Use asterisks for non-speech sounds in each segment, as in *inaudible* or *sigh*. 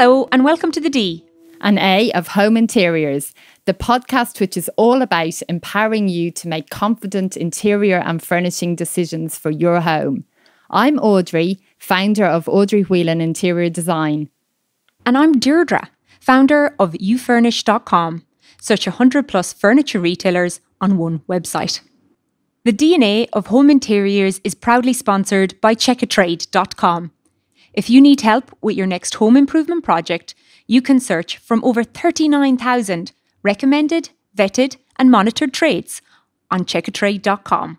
Hello, and welcome to the D. and A of Home Interiors, the podcast which is all about empowering you to make confident interior and furnishing decisions for your home. I'm Audrey, founder of Audrey Whelan Interior Design. And I'm Deirdre, founder of ufurnish.com, such 100 plus furniture retailers on one website. The DNA of home interiors is proudly sponsored by checkatrade.com. If you need help with your next home improvement project, you can search from over 39,000 recommended, vetted, and monitored trades on checkatrade.com.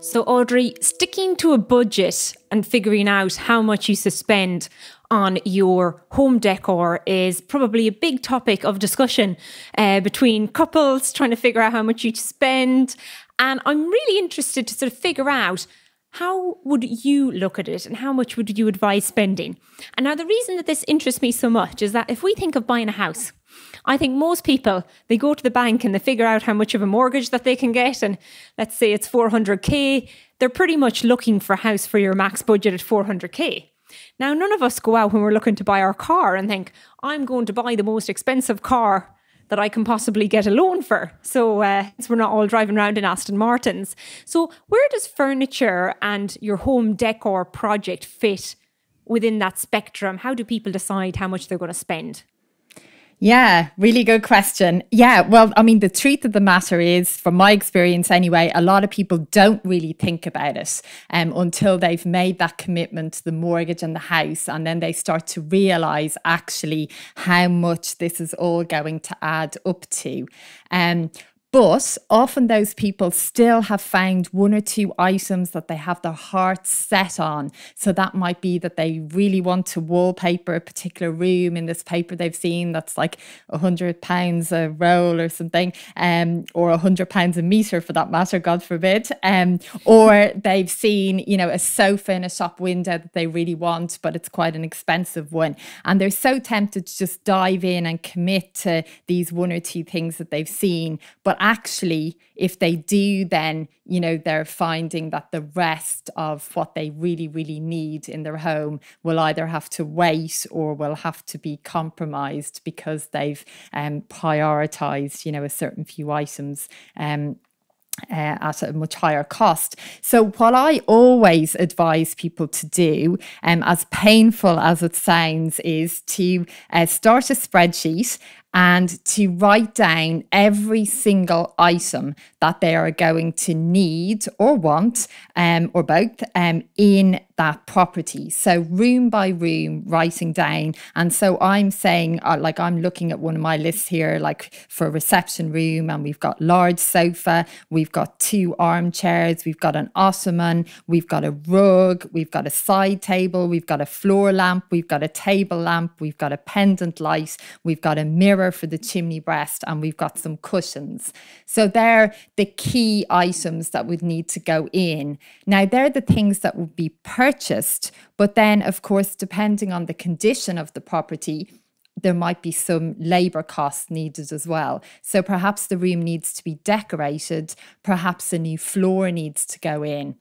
So, Audrey, sticking to a budget and figuring out how much you spend on your home decor is probably a big topic of discussion uh, between couples trying to figure out how much you spend. And I'm really interested to sort of figure out how would you look at it and how much would you advise spending? And now, the reason that this interests me so much is that if we think of buying a house, I think most people they go to the bank and they figure out how much of a mortgage that they can get, and let's say it's 400k, they're pretty much looking for a house for your max budget at 400k. Now, none of us go out when we're looking to buy our car and think, I'm going to buy the most expensive car that I can possibly get a loan for. So, uh, so we're not all driving around in Aston Martins. So, where does furniture and your home decor project fit within that spectrum? How do people decide how much they're going to spend? Yeah, really good question. Yeah, well, I mean, the truth of the matter is, from my experience anyway, a lot of people don't really think about it um, until they've made that commitment to the mortgage and the house. And then they start to realize actually how much this is all going to add up to. Um, but often those people still have found one or two items that they have their hearts set on. So that might be that they really want to wallpaper a particular room in this paper they've seen that's like a hundred pounds a roll or something, um, or a hundred pounds a meter for that matter, God forbid. Um, or *laughs* they've seen, you know, a sofa in a shop window that they really want, but it's quite an expensive one. And they're so tempted to just dive in and commit to these one or two things that they've seen. But actually, if they do, then, you know, they're finding that the rest of what they really, really need in their home will either have to wait or will have to be compromised because they've um, prioritized, you know, a certain few items. Um, uh, at a much higher cost. So, what I always advise people to do, um, as painful as it sounds, is to uh, start a spreadsheet and to write down every single item that they are going to need or want, um, or both, um, in that property. So, room by room, writing down. And so, I'm saying, uh, like, I'm looking at one of my lists here, like for a reception room, and we've got large sofa, we've got two armchairs, we've got an ottoman, we've got a rug, we've got a side table, we've got a floor lamp, we've got a table lamp, we've got a pendant light, we've got a mirror for the chimney breast, and we've got some cushions. So, they're the key items that would need to go in. Now, they're the things that would be purchased, but then, of course, depending on the condition of the property, there might be some labor costs needed as well. So perhaps the room needs to be decorated, perhaps a new floor needs to go in.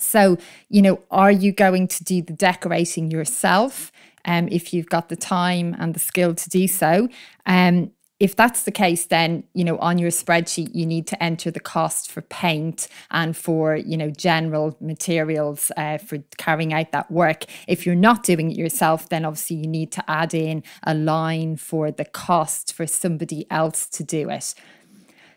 So, you know, are you going to do the decorating yourself? Um, if you've got the time and the skill to do so. Um, if that's the case, then you know on your spreadsheet you need to enter the cost for paint and for you know general materials uh, for carrying out that work. If you're not doing it yourself, then obviously you need to add in a line for the cost for somebody else to do it.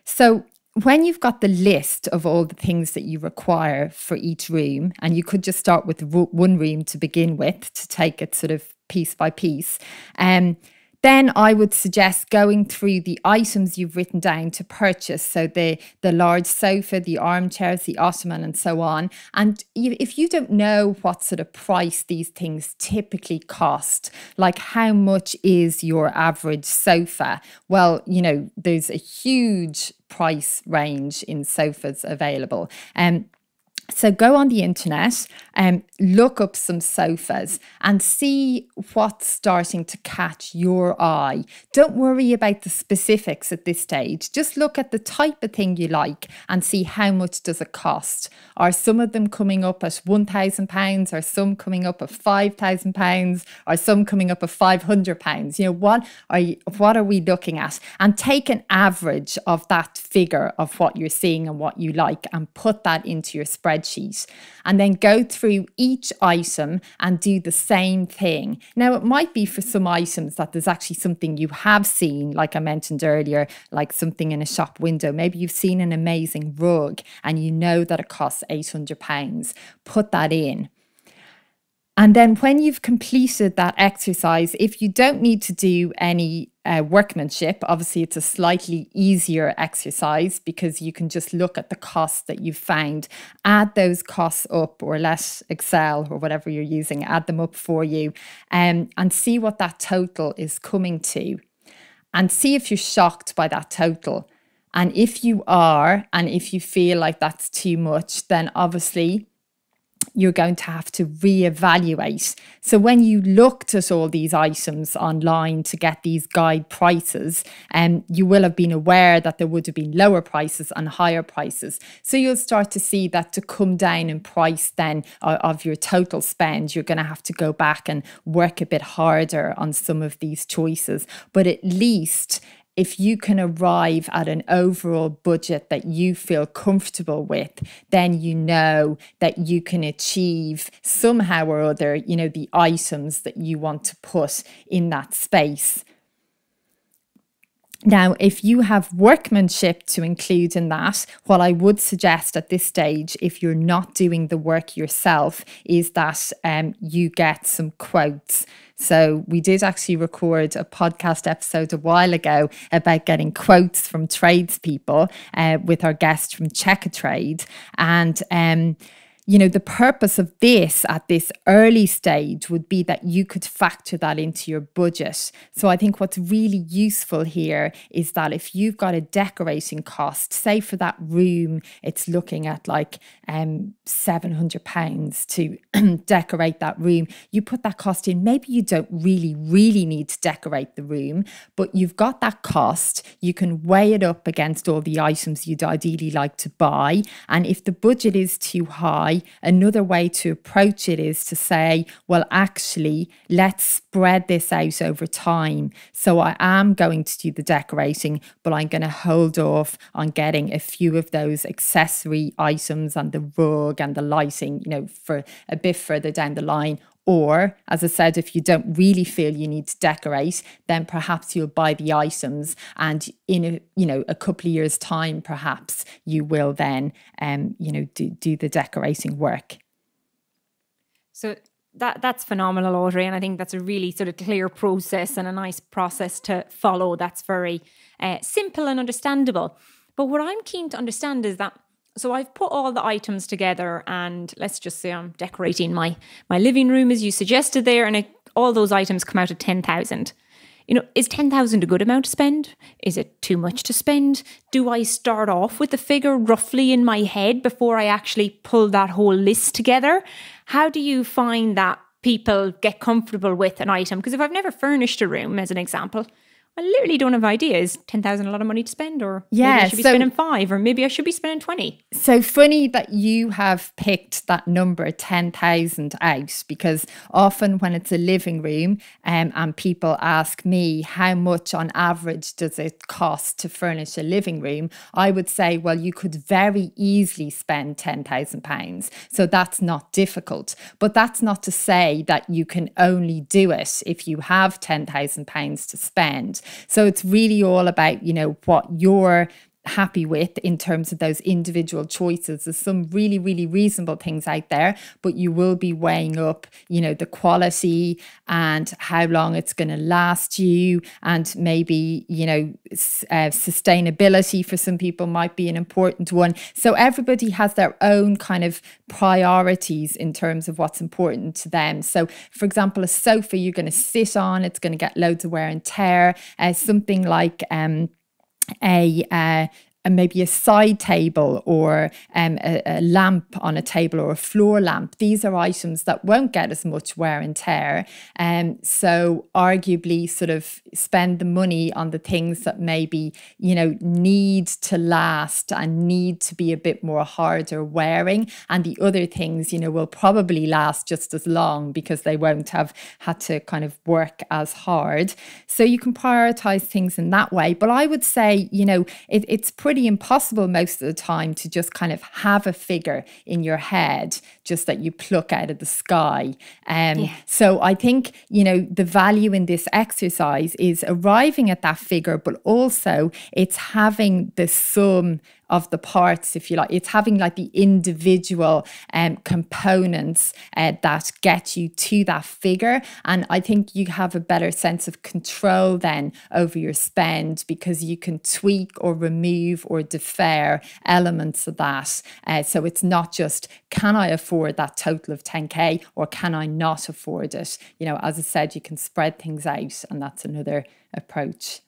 So when you've got the list of all the things that you require for each room, and you could just start with one room to begin with to take it sort of piece by piece. Um, then I would suggest going through the items you've written down to purchase. So the the large sofa, the armchairs, the ottoman, and so on. And if you don't know what sort of price these things typically cost, like how much is your average sofa? Well, you know, there's a huge price range in sofas available. Um, So go on the internet and look up some sofas and see what's starting to catch your eye. Don't worry about the specifics at this stage. Just look at the type of thing you like and see how much does it cost. Are some of them coming up at £1,000? Are some coming up at £5,000? Are some coming up at £500? You know, what are, you, what are we looking at? And take an average of that figure of what you're seeing and what you like and put that into your spreadsheet. And then go through through each item and do the same thing. Now, it might be for some items that there's actually something you have seen, like I mentioned earlier, like something in a shop window. Maybe you've seen an amazing rug and you know that it costs £800. Put that in. And then when you've completed that exercise, if you don't need to do any uh, workmanship, obviously it's a slightly easier exercise because you can just look at the costs that you've found, add those costs up, or let Excel or whatever you're using add them up for you, um, and see what that total is coming to, and see if you're shocked by that total. And if you are, and if you feel like that's too much, then obviously you're going to have to reevaluate. So when you looked at all these items online to get these guide prices, um, you will have been aware that there would have been lower prices and higher prices. So you'll start to see that to come down in price then uh, of your total spend, you're going to have to go back and work a bit harder on some of these choices. But at least if you can arrive at an overall budget that you feel comfortable with, then you know that you can achieve somehow or other, you know, the items that you want to put in that space. Now, if you have workmanship to include in that, what I would suggest at this stage, if you're not doing the work yourself, is that um, you get some quotes. So we did actually record a podcast episode a while ago about getting quotes from tradespeople uh, with our guest from Checkatrade. And um, you know, the purpose of this at this early stage would be that you could factor that into your budget. So I think what's really useful here is that if you've got a decorating cost, say for that room, it's looking at like um, £700 to *clears throat* decorate that room, you put that cost in. Maybe you don't really, really need to decorate the room, but you've got that cost. You can weigh it up against all the items you'd ideally like to buy. And if the budget is too high, another way to approach it is to say, well, actually, let's spread this out over time. So I am going to do the decorating, but I'm going to hold off on getting a few of those accessory items and the rug and the lighting, you know, for a bit further down the line or, as I said, if you don't really feel you need to decorate, then perhaps you'll buy the items, and in a you know a couple of years' time, perhaps you will then um you know do do the decorating work. So that that's phenomenal, Audrey, and I think that's a really sort of clear process and a nice process to follow. That's very uh, simple and understandable. But what I'm keen to understand is that so I've put all the items together and let's just say I'm decorating my my living room as you suggested there and it, all those items come out at 10,000. You know, is 10,000 a good amount to spend? Is it too much to spend? Do I start off with the figure roughly in my head before I actually pull that whole list together? How do you find that people get comfortable with an item? Because if I've never furnished a room, as an example, I literally don't have ideas. 10,000 a lot of money to spend or yeah, I should be so, spending 5 or maybe I should be spending 20. So funny that you have picked that number 10,000 out because often when it's a living room um, and people ask me how much on average does it cost to furnish a living room, I would say well you could very easily spend 10,000 pounds. So that's not difficult. But that's not to say that you can only do it if you have 10,000 pounds to spend. So it's really all about, you know, what you're happy with in terms of those individual choices. There's some really, really reasonable things out there, but you will be weighing up, you know, the quality and how long it's going to last you, and maybe, you know, uh, sustainability for some people might be an important one. So everybody has their own kind of priorities in terms of what's important to them. So, for example, a sofa you're going to sit on, it's going to get loads of wear and tear. Uh, something like, um, a uh, and maybe a side table or um, a, a lamp on a table or a floor lamp. These are items that won't get as much wear and tear. And um, so arguably sort of spend the money on the things that maybe, you know, need to last and need to be a bit more harder wearing. And the other things, you know, will probably last just as long because they won't have had to kind of work as hard. So you can prioritize things in that way. But I would say, you know, it, it's pretty impossible most of the time to just kind of have a figure in your head just that you pluck out of the sky. Um, yeah. So I think, you know, the value in this exercise is arriving at that figure, but also it's having the sum of the parts, if you like. It's having like the individual um, components uh, that get you to that figure. And I think you have a better sense of control then over your spend because you can tweak or remove or defer elements of that. Uh, so it's not just can I afford that total of 10K or can I not afford it? You know, as I said, you can spread things out, and that's another approach.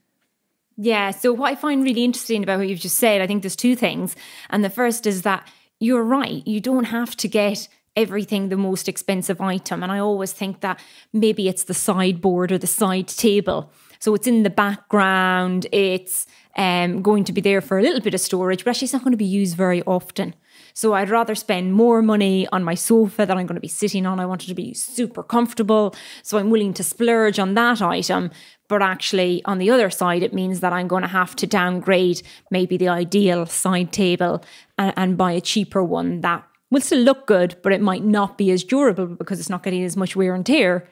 Yeah. So, what I find really interesting about what you've just said, I think there's two things. And the first is that you're right. You don't have to get everything the most expensive item. And I always think that maybe it's the sideboard or the side table. So it's in the background, it's um, going to be there for a little bit of storage, but actually it's not going to be used very often. So I'd rather spend more money on my sofa that I'm going to be sitting on. I want it to be super comfortable. So I'm willing to splurge on that item. But actually, on the other side, it means that I'm going to have to downgrade maybe the ideal side table and, and buy a cheaper one that will still look good, but it might not be as durable because it's not getting as much wear and tear.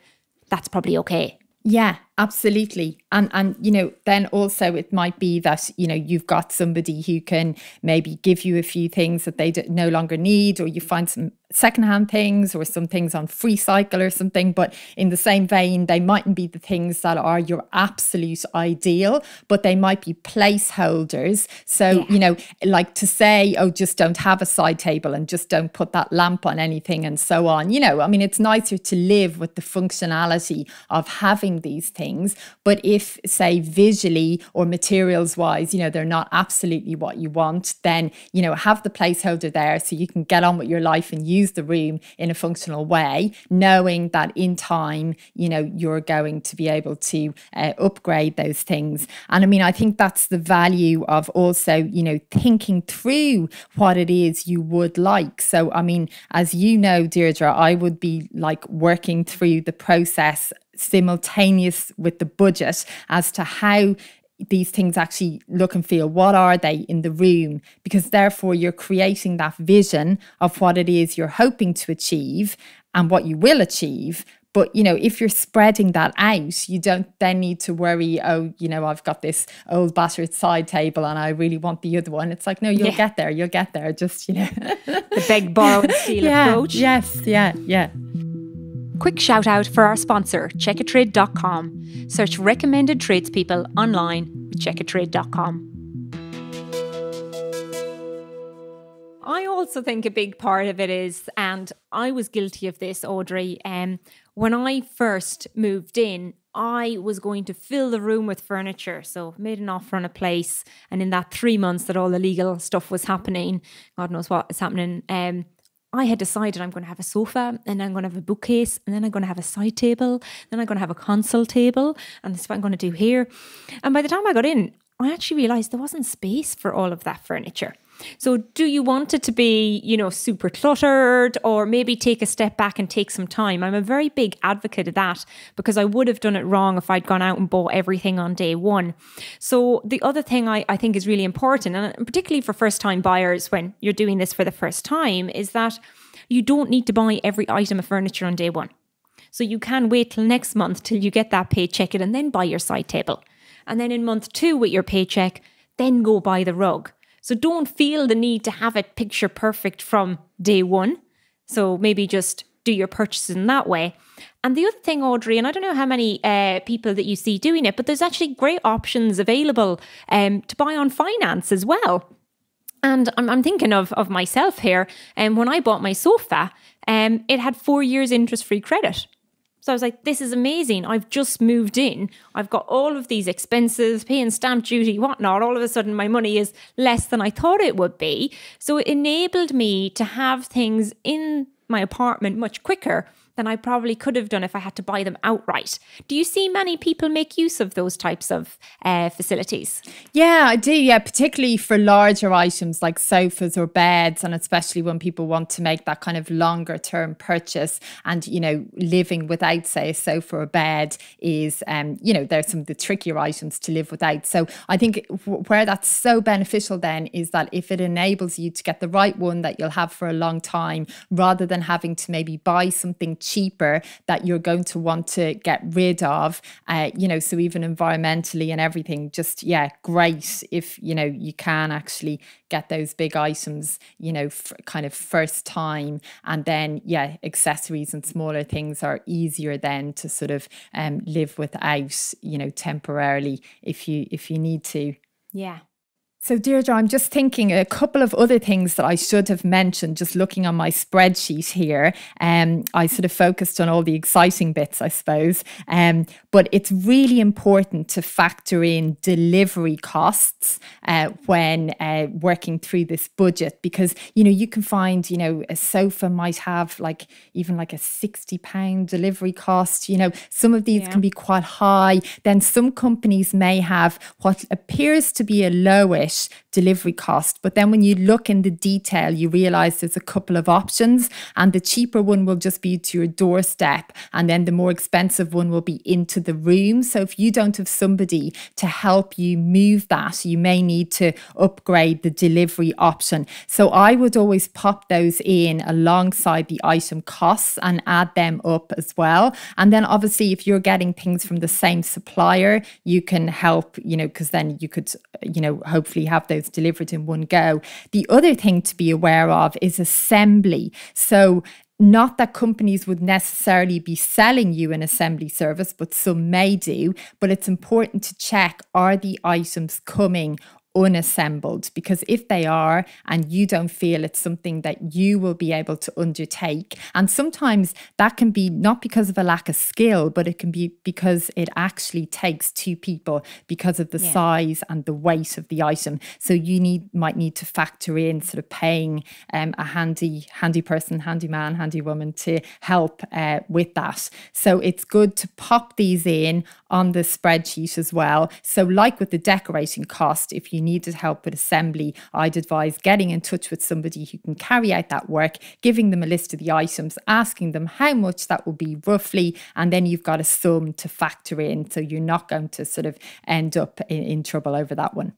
That's probably okay. Yeah, absolutely. And and you know, then also it might be that, you know, you've got somebody who can maybe give you a few things that they no longer need or you find some secondhand things or some things on free cycle or something. But in the same vein, they mightn't be the things that are your absolute ideal, but they might be placeholders. So, yeah. you know, like to say, oh, just don't have a side table and just don't put that lamp on anything and so on. You know, I mean, it's nicer to live with the functionality of having these things. But if, say, visually or materials wise, you know, they're not absolutely what you want, then, you know, have the placeholder there so you can get on with your life and use use the room in a functional way, knowing that in time, you know, you're going to be able to uh, upgrade those things. And I mean, I think that's the value of also, you know, thinking through what it is you would like. So, I mean, as you know, Deirdre, I would be like working through the process simultaneous with the budget as to how these things actually look and feel? What are they in the room? Because therefore, you're creating that vision of what it is you're hoping to achieve and what you will achieve. But you know, if you're spreading that out, you don't then need to worry. Oh, you know, I've got this old battered side table, and I really want the other one. It's like, no, you'll yeah. get there. You'll get there. Just you know, the big borrow, and *laughs* steal yeah, approach. Yes, yeah, yeah. Quick shout out for our sponsor, checkatrade.com. Search recommended tradespeople online with checkatrade.com. I also think a big part of it is, and I was guilty of this, Audrey. Um, when I first moved in, I was going to fill the room with furniture. So made an offer on a place, and in that three months that all the legal stuff was happening, God knows what is happening. Um, I had decided I'm going to have a sofa and I'm going to have a bookcase and then I'm going to have a side table, then I'm going to have a console table, and this is what I'm going to do here. And by the time I got in, I actually realized there wasn't space for all of that furniture. So, do you want it to be, you know, super cluttered or maybe take a step back and take some time? I'm a very big advocate of that because I would have done it wrong if I'd gone out and bought everything on day one. So, the other thing I, I think is really important, and particularly for first time buyers when you're doing this for the first time, is that you don't need to buy every item of furniture on day one. So, you can wait till next month till you get that paycheck and then buy your side table. And then in month two, with your paycheck, then go buy the rug so don't feel the need to have it picture perfect from day one. So maybe just do your purchases in that way. And the other thing, Audrey, and I don't know how many uh, people that you see doing it, but there's actually great options available um, to buy on finance as well. And I'm, I'm thinking of, of myself here. And um, when I bought my sofa, um, it had four years interest free credit. So I was like, this is amazing. I've just moved in. I've got all of these expenses, paying stamp duty, whatnot. All of a sudden, my money is less than I thought it would be. So it enabled me to have things in my apartment much quicker than I probably could have done if I had to buy them outright. Do you see many people make use of those types of uh, facilities? Yeah, I do. Yeah, particularly for larger items like sofas or beds, and especially when people want to make that kind of longer term purchase. And, you know, living without, say, a sofa or bed is, um, you know, there's some of the trickier items to live without. So I think where that's so beneficial then is that if it enables you to get the right one that you'll have for a long time, rather than having to maybe buy something cheaper that you're going to want to get rid of. Uh, you know, so even environmentally and everything, just yeah, great if you know you can actually get those big items, you know, kind of first time, and then yeah, accessories and smaller things are easier then to sort of um, live without, you know, temporarily if you if you need to. Yeah. So, Deirdre, I'm just thinking a couple of other things that I should have mentioned just looking on my spreadsheet here. Um, I sort of focused on all the exciting bits, I suppose. Um, but it's really important to factor in delivery costs uh, when uh, working through this budget because, you know, you can find, you know, a sofa might have like even like a 60 pound delivery cost. You know, some of these yeah. can be quite high. Then some companies may have what appears to be a delivery cost. But then when you look in the detail, you realize there's a couple of options, and the cheaper one will just be to your doorstep, and then the more expensive one will be into the room. So if you don't have somebody to help you move that, you may need to upgrade the delivery option. So I would always pop those in alongside the item costs and add them up as well. And then obviously, if you're getting things from the same supplier, you can help, you know, because then you could, you know, hopefully have those delivered in one go. The other thing to be aware of is assembly. So not that companies would necessarily be selling you an assembly service, but some may do. But it's important to check are the items coming unassembled because if they are and you don't feel it's something that you will be able to undertake and sometimes that can be not because of a lack of skill but it can be because it actually takes two people because of the yeah. size and the weight of the item so you need might need to factor in sort of paying um, a handy handy person handy man handy woman to help uh, with that so it's good to pop these in on the spreadsheet as well so like with the decorating cost if you needed help with assembly, I'd advise getting in touch with somebody who can carry out that work, giving them a list of the items, asking them how much that will be roughly, and then you've got a sum to factor in. So you're not going to sort of end up in, in trouble over that one.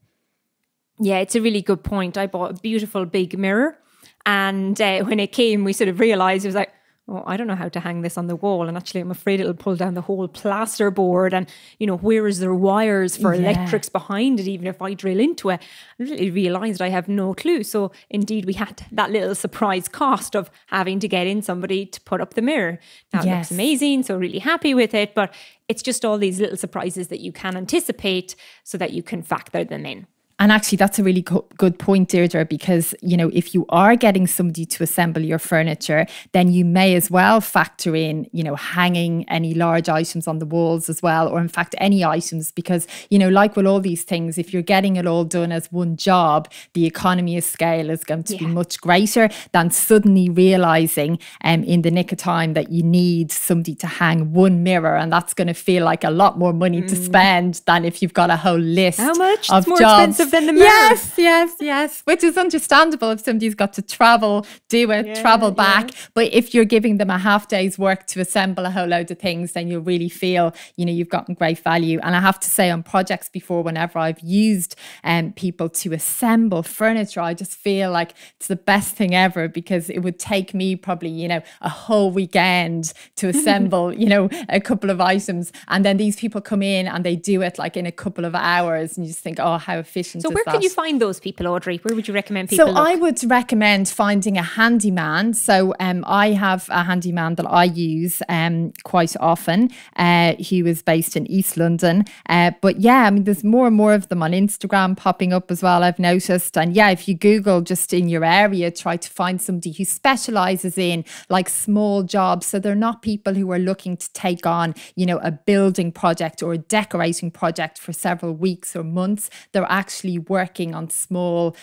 Yeah, it's a really good point. I bought a beautiful big mirror. And uh, when it came, we sort of realized it was like, oh, I don't know how to hang this on the wall. And actually, I'm afraid it'll pull down the whole plasterboard. And, you know, where is there wires for yeah. electrics behind it, even if I drill into it? I really realized I have no clue. So, indeed, we had that little surprise cost of having to get in somebody to put up the mirror. Now, yes. looks amazing. So, really happy with it. But it's just all these little surprises that you can anticipate so that you can factor them in. And actually, that's a really co- good point, Deirdre, because, you know, if you are getting somebody to assemble your furniture, then you may as well factor in, you know, hanging any large items on the walls as well, or in fact, any items, because, you know, like with all these things, if you're getting it all done as one job, the economy of scale is going to yeah. be much greater than suddenly realizing um, in the nick of time that you need somebody to hang one mirror. And that's going to feel like a lot more money mm. to spend than if you've got a whole list How much? of jobs than the mirror. Yes, yes, yes. Which is understandable if somebody's got to travel, do it, yeah, travel back. Yeah. But if you're giving them a half day's work to assemble a whole load of things, then you'll really feel, you know, you've gotten great value. And I have to say, on projects before, whenever I've used um, people to assemble furniture, I just feel like it's the best thing ever because it would take me probably, you know, a whole weekend to *laughs* assemble, you know, a couple of items. And then these people come in and they do it like in a couple of hours. And you just think, oh, how efficient important. So where that. can you find those people, Audrey? Where would you recommend people? So look? I would recommend finding a handyman. So um, I have a handyman that I use um, quite often. Uh, he was based in East London, uh, but yeah, I mean, there's more and more of them on Instagram popping up as well. I've noticed, and yeah, if you Google just in your area, try to find somebody who specializes in like small jobs. So they're not people who are looking to take on, you know, a building project or a decorating project for several weeks or months. They're actually working on small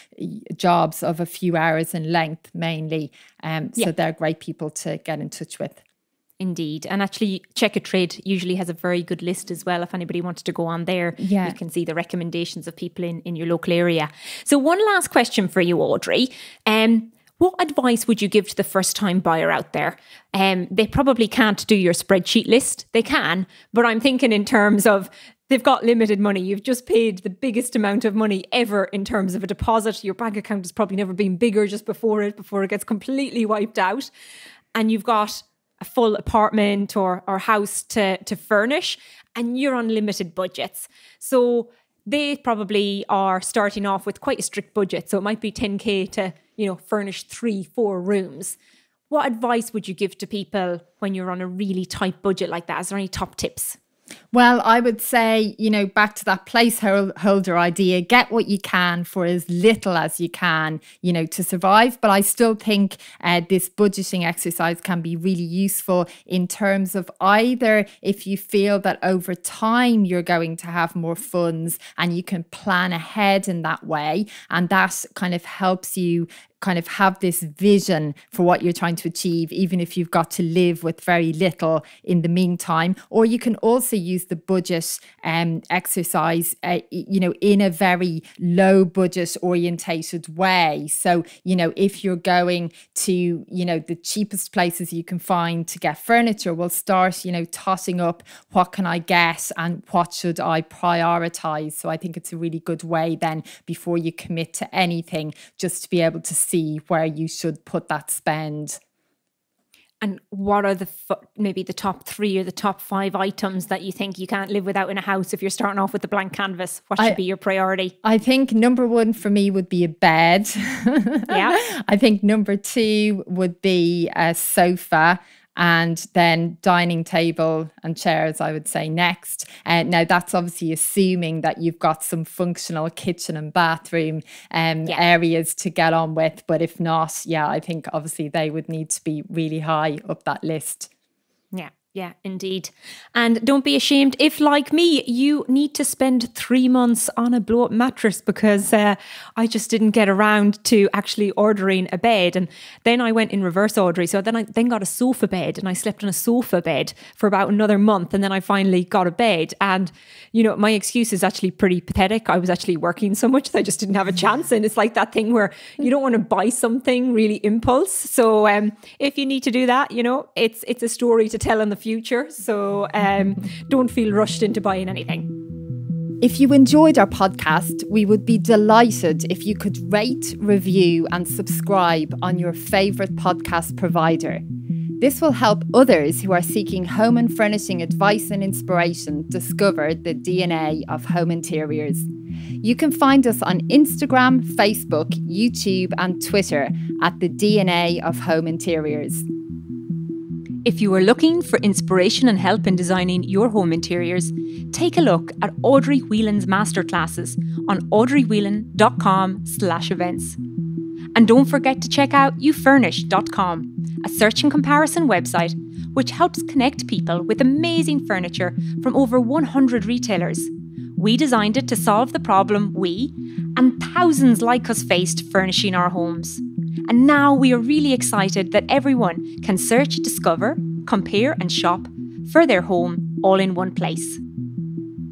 jobs of a few hours in length mainly. Um, so yeah. they're great people to get in touch with. Indeed. And actually, Checkatrade usually has a very good list as well. If anybody wanted to go on there, yeah. you can see the recommendations of people in, in your local area. So, one last question for you, Audrey. Um, what advice would you give to the first time buyer out there? Um, they probably can't do your spreadsheet list. They can, but I'm thinking in terms of they've got limited money. You've just paid the biggest amount of money ever in terms of a deposit. Your bank account has probably never been bigger just before it, before it gets completely wiped out. And you've got a full apartment or, or house to, to furnish, and you're on limited budgets. So they probably are starting off with quite a strict budget. So it might be 10K to you know, furnish three, four rooms. What advice would you give to people when you're on a really tight budget like that? Is there any top tips? Well, I would say, you know, back to that placeholder idea, get what you can for as little as you can, you know, to survive. But I still think uh, this budgeting exercise can be really useful in terms of either if you feel that over time you're going to have more funds and you can plan ahead in that way. And that kind of helps you kind of have this vision for what you're trying to achieve, even if you've got to live with very little in the meantime. Or you can also use the budget um, exercise, uh, you know, in a very low budget orientated way. So, you know, if you're going to, you know, the cheapest places you can find to get furniture, we'll start, you know, tossing up what can I get and what should I prioritize. So I think it's a really good way then before you commit to anything, just to be able to see where you should put that spend. And what are the maybe the top three or the top five items that you think you can't live without in a house if you're starting off with a blank canvas? What should I, be your priority? I think number one for me would be a bed. Yeah. *laughs* I think number two would be a sofa and then dining table and chairs, I would say next. Uh, now, that's obviously assuming that you've got some functional kitchen and bathroom um, yeah. areas to get on with. But if not, yeah, I think obviously they would need to be really high up that list. Yeah. Yeah, indeed. And don't be ashamed if, like me, you need to spend three months on a blow up mattress because uh, I just didn't get around to actually ordering a bed. And then I went in reverse, Audrey. So then I then got a sofa bed and I slept on a sofa bed for about another month. And then I finally got a bed. And, you know, my excuse is actually pretty pathetic. I was actually working so much that I just didn't have a chance. And it's like that thing where you don't want to buy something really impulse. So um, if you need to do that, you know, it's it's a story to tell in the future future. So um, don't feel rushed into buying anything. If you enjoyed our podcast, we would be delighted if you could rate, review, and subscribe on your favourite podcast provider. This will help others who are seeking home and furnishing advice and inspiration discover the DNA of home interiors. You can find us on Instagram, Facebook, YouTube, and Twitter at the DNA of Home Interiors. If you are looking for inspiration and help in designing your home interiors, take a look at Audrey Whelan's masterclasses on audreywhelan.com slash events. And don't forget to check out ufurnish.com, a search and comparison website which helps connect people with amazing furniture from over 100 retailers. We designed it to solve the problem we and thousands like us faced furnishing our homes. And now we are really excited that everyone can search, discover, compare, and shop for their home all in one place.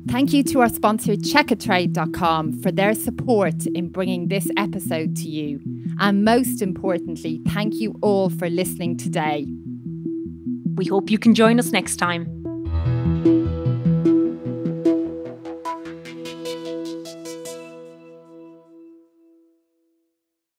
Thank you to our sponsor, checkatrade.com, for their support in bringing this episode to you. And most importantly, thank you all for listening today. We hope you can join us next time.